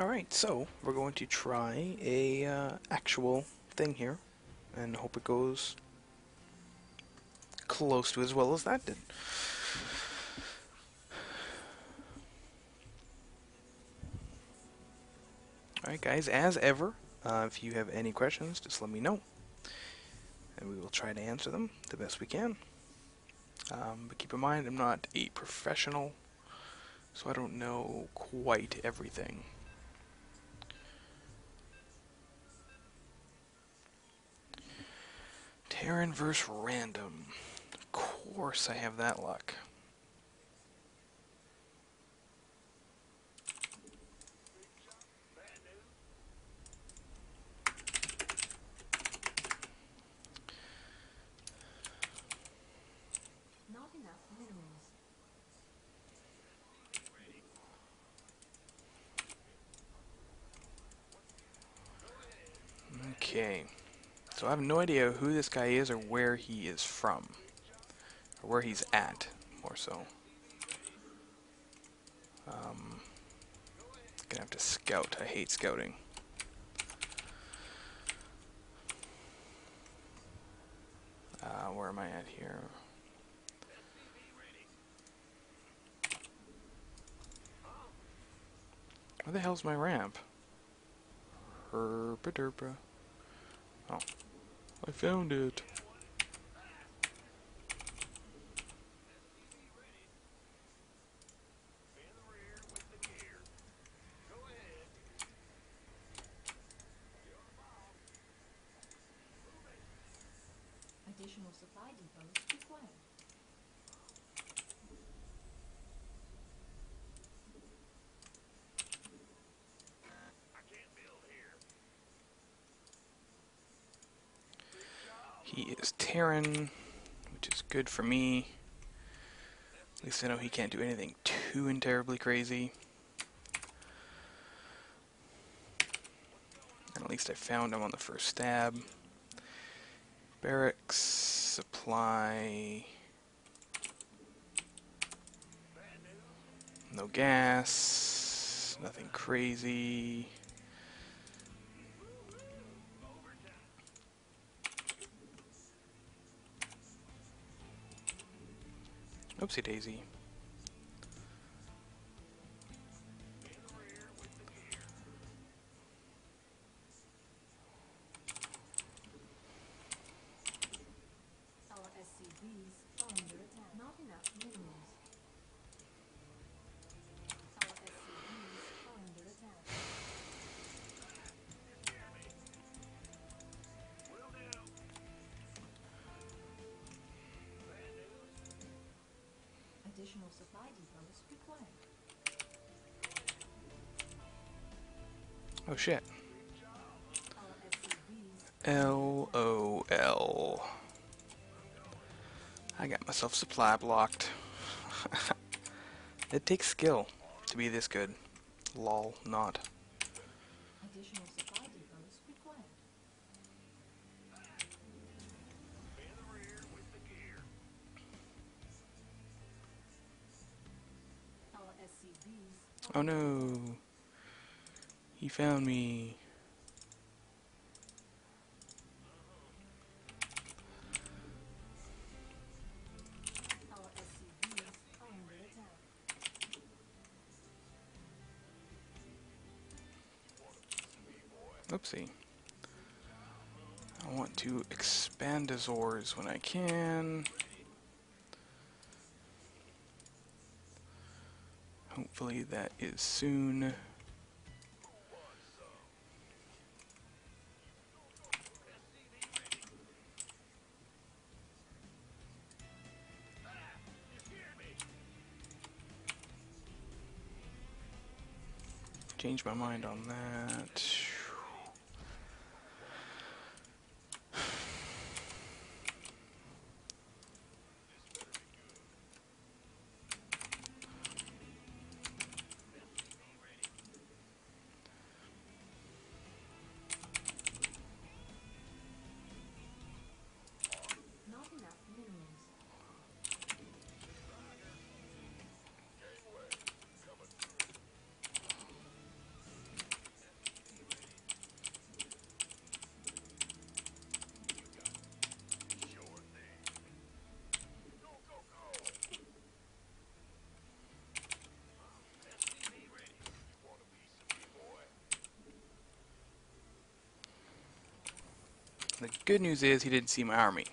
Alright, so we're going to try a uh, actual thing here and hope it goes close to as well as that did. Alright guys, as ever, uh, if you have any questions, just let me know. And we will try to answer them the best we can. Um, but keep in mind, I'm not a professional, so I don't know quite everything. Terran versus random. Of course I have that luck. Not enough minerals. Okay. So I have no idea who this guy is or where he is from. Or where he's at, more so. Um, gonna have to scout. I hate scouting. Uh, where am I at here? Where the hell's my ramp? Herpaderpa. Oh. I found it. He is Terran, which is good for me. At least I know he can't do anything too and terribly crazy. And at least I found him on the first stab. Barracks, supply. No gas, nothing crazy. Oopsie daisy. Oh shit. L O L. I got myself supply blocked. it takes skill to be this good. Lol, not. Oh no. He found me. Oopsie. I want to expand Azores when I can. Hopefully that is soon. Change my mind on that. The good news is he didn't see my army.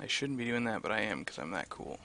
I shouldn't be doing that, but I am because I'm that cool.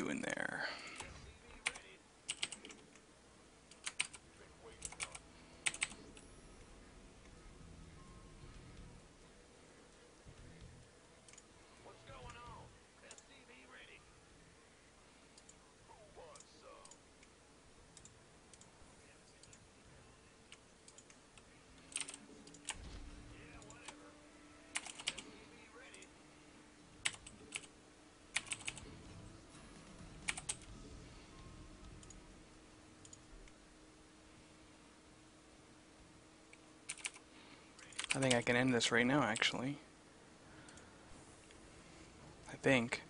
Doing there? I think I can end this right now, actually. I think.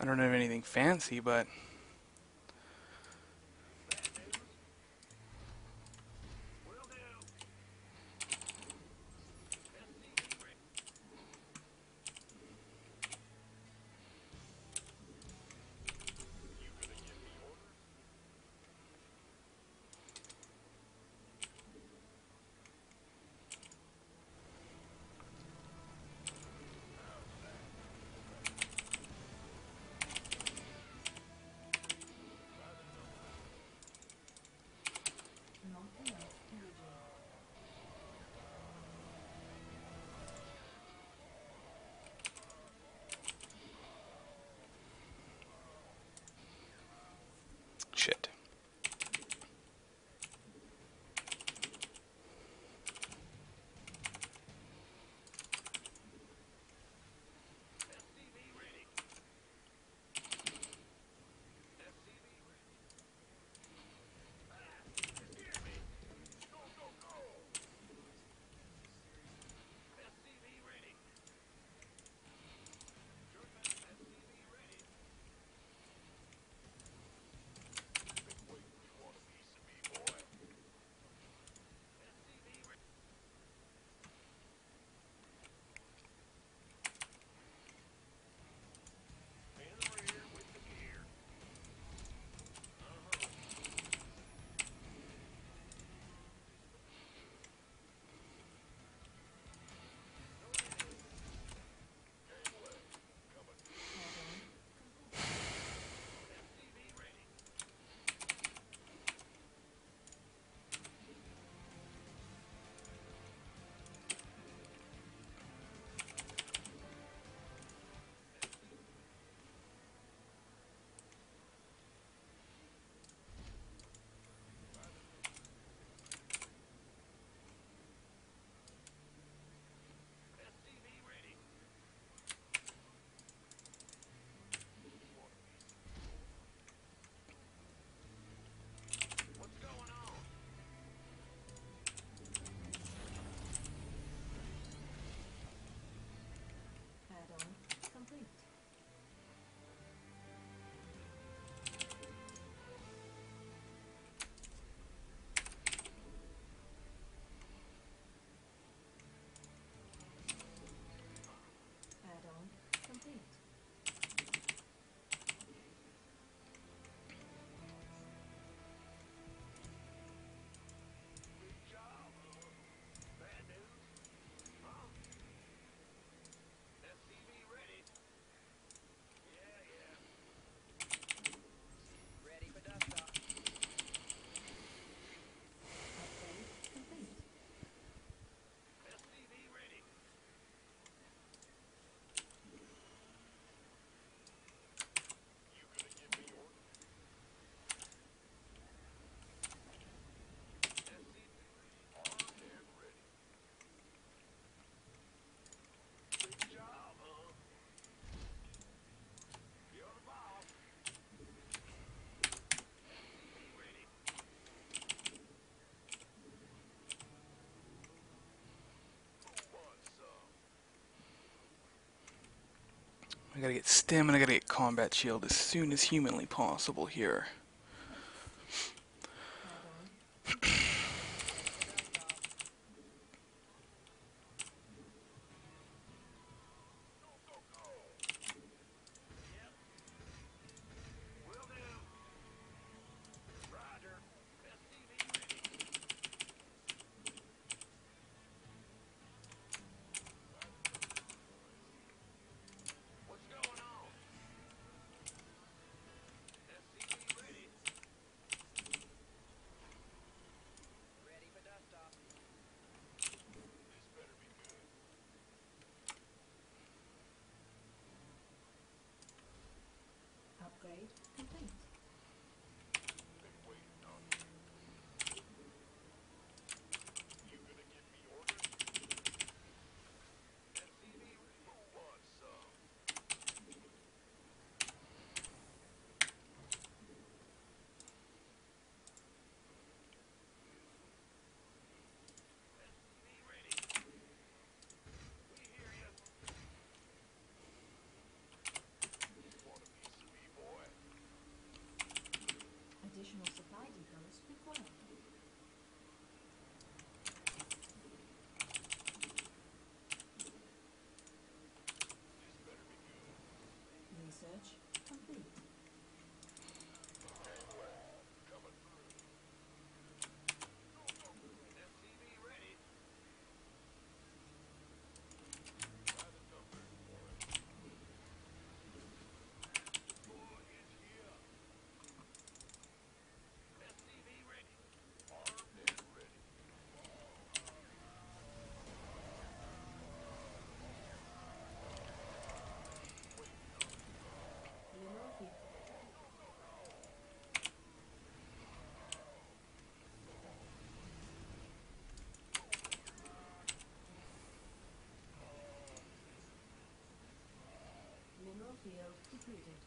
I don't have anything fancy, but I gotta get stim and I gotta get combat shield as soon as humanly possible here. Add on. Complete. Additional Depleted.